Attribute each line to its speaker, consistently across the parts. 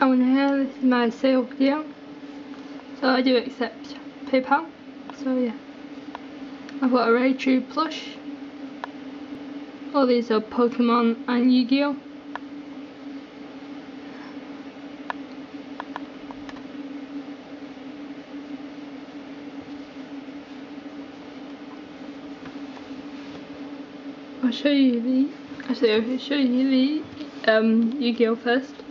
Speaker 1: I want to hear this is my sale video. So I do accept PayPal. So yeah. I've got a Raichu plush. All these are Pokemon and Yu-Gi-Oh! I'll show you the, actually I'll show you the um, Yu-Gi-Oh first.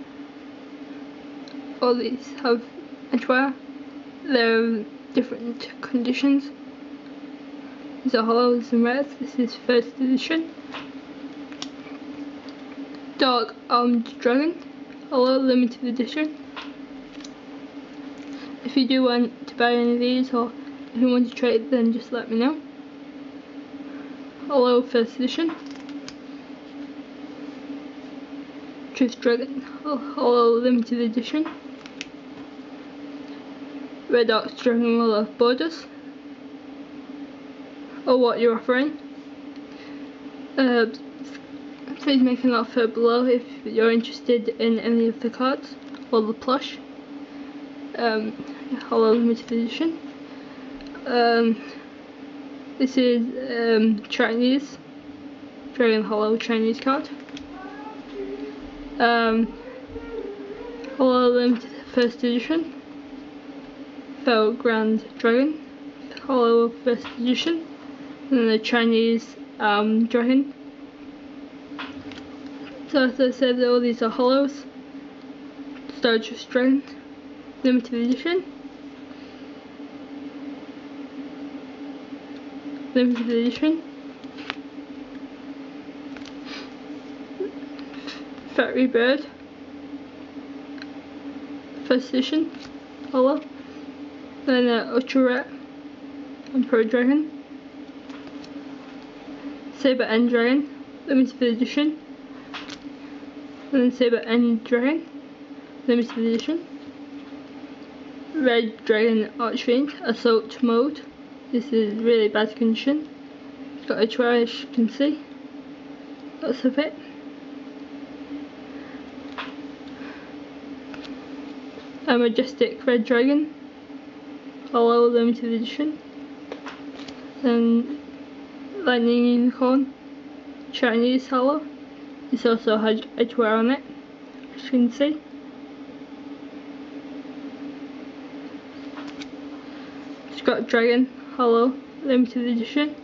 Speaker 1: All these have Edgeware. They're different conditions. Are hollows and rares. This is first edition. Dark Armed Dragon, hollow limited edition. If you do want to buy any of these or if you want to trade then just let me know. Hollow first edition. Truth Dragon, hollow limited edition. Red Ox Dragon Roller Borders. Or what you're offering. Uh, please make an offer below if you're interested in any of the cards or the plush. Um, hollow limited edition. Um, this is um, Chinese, Dragon Hollow Chinese card. Um, Hollow Limited First Edition. Felgrand Dragon. Hollow First Edition. And the Chinese um, Dragon. So as I said, all these are hollows. Stardust Dragon. Limited Edition. limited edition. Fairy Bird. First edition. Hollow. Then Ultra Rare. And Pro Dragon. Saber End Dragon. Limited edition. And then Saber End Dragon. Limited edition. Red Dragon Archfiend. Assault Mode. This is really bad condition. It's got a try as you can see. Lots of it. A majestic red dragon. Hollow limited edition. Then lightning unicorn. Chinese hollow. This also has Edgeware on it, as you can see. It's got dragon Hollow limited edition.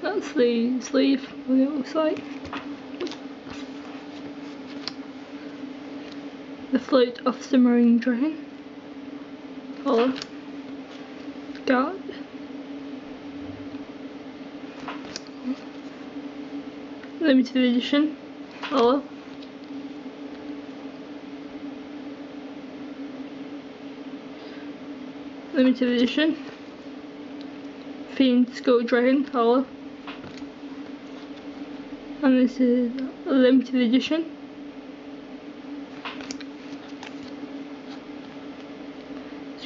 Speaker 1: That's the sleeve, what it looks like. The float of Submarine Dragon. Hollow. Guard. Limited edition. Hollow. limited edition. Fiend Skull Dragon Hollow. And this is a limited edition.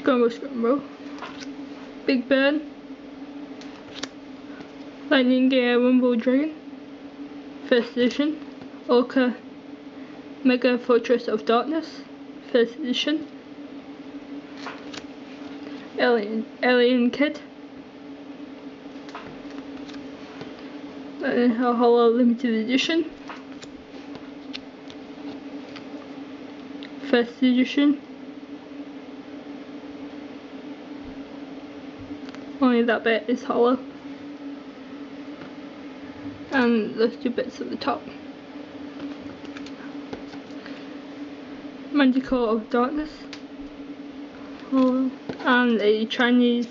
Speaker 1: Scramble Scramble. Big Bird. Lightning Gear Rumble Dragon. First edition. Orca Mega Fortress of Darkness. First edition. Alien, Alien Kid. a hollow limited edition. First edition. Only that bit is hollow. And those two bits at the top. Magical of Darkness. And a Chinese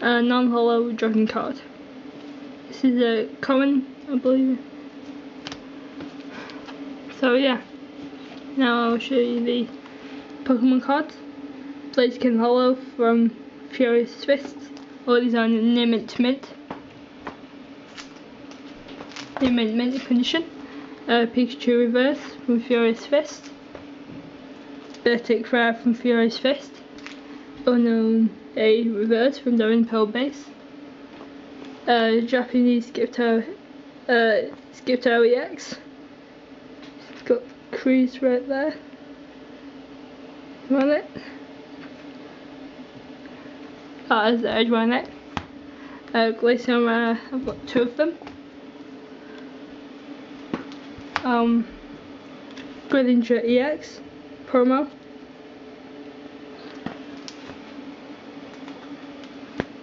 Speaker 1: uh, non-hollow dragon card. This is a common, I believe. So yeah, now I'll show you the Pokemon cards. Blaziken Hollow from Furious Fist. All mint mint. The mint mint condition. Uh, Pikachu Reverse from Furious Fist. Vertic Rare from Furious Fist Unown A reverse from the Impel base. Uh, Japanese Sceptile, uh, EX. It's got crease right there. Run it. That is the edge on it. Uh, Glacier uh, I've got two of them. Um, Gradinger EX promo.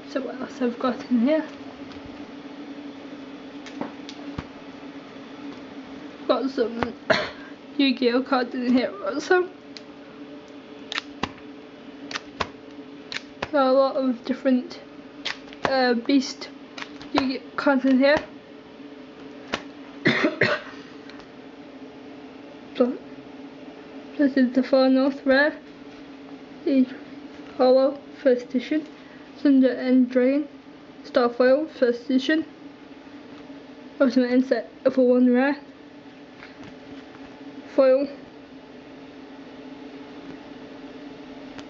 Speaker 1: So what else I've got in here? Got some Yu-Gi-Oh cards in here also. A lot of different uh, beast Yu-Gi-Oh cards in here. this is the Far North Rare. The Hollow First Edition. Thunder and Dragon. Starfoil First Edition. Ultimate Insect for one rare foil.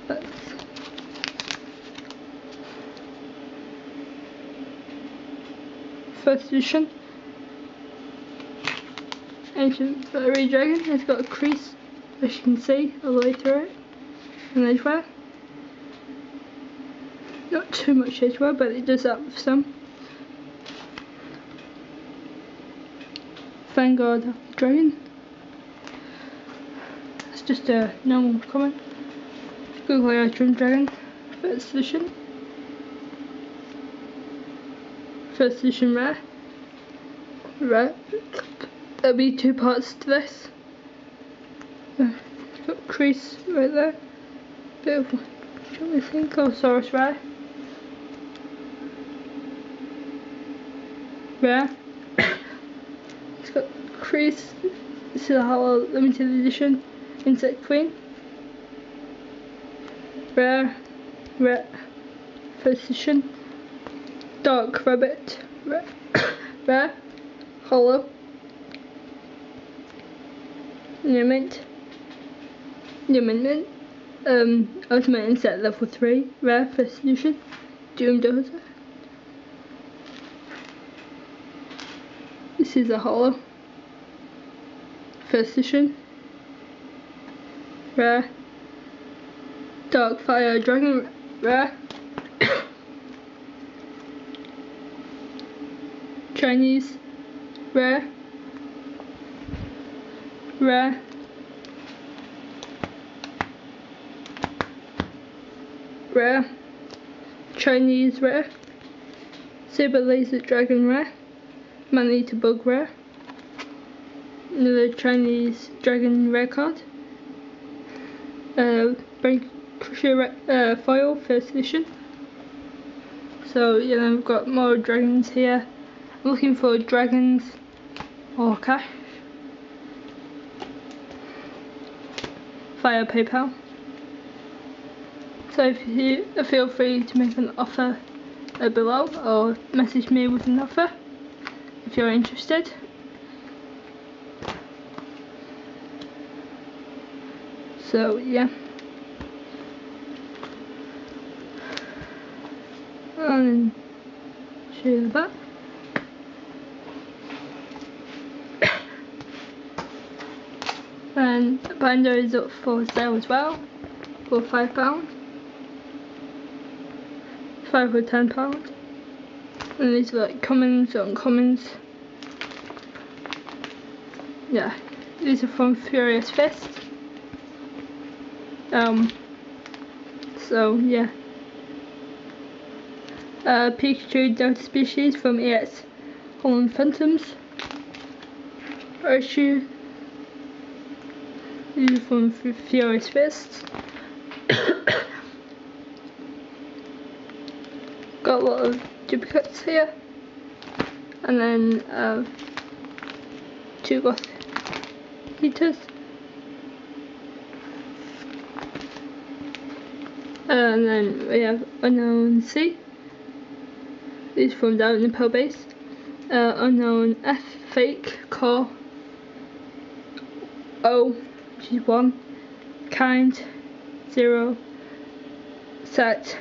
Speaker 1: That's first edition. Ancient Fairy Dragon. It's got a crease, as you can see, all the way through it, and edgeware. Not too much edgeware, but it does have some. Vanguard Dragon It's just a normal comment. Google Iron Dragon, first edition. First edition rare. Rare. There'll be two parts to this. Uh, got crease right there. Bit of, do you think? Allosaurus rare. Rare. it's got crease. This is a hollow limited edition. Insect Queen. Rare, rare, Physician. Dark Rabbit. Rare, Hollow. New Mint. Um, Ultimate Insect Level 3. Rare First Edition. Doom Dozer. This is a hollow. First edition rare. Dark Fire Dragon, rare. Chinese, rare. Rare. Rare. Chinese rare. Saber Laser Dragon rare. Man-Eater Bug rare. Another Chinese Dragon rare card uh, very crucial uh, foil first edition. So yeah, then we've got more dragons here. Looking for dragons or cash. Via PayPal. So if you feel free to make an offer uh, below or message me with an offer if you're interested. So yeah. And show you the back. And the binder is up for sale as well for five pounds. Five or ten pounds. And these are like commons, uncommons. Yeah, these are from Furious Fist. Um, so yeah. Uh, Pikachu Delta species from EX Holon Phantoms. Urshifu Furious Fist. Got a lot of duplicates here. And then uh, two Goth heaters. and then we have Unown C. These from down in Pearl base. Uh, Unown F fake core O which is one kind zero set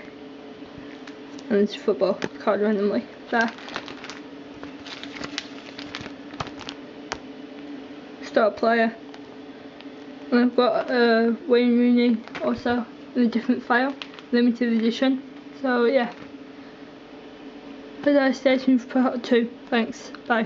Speaker 1: and it's football card randomly there. Start player And I've got uh, Wayne Rooney also in a different file, limited edition. So yeah. But I stay tuned for part two. Thanks. Bye.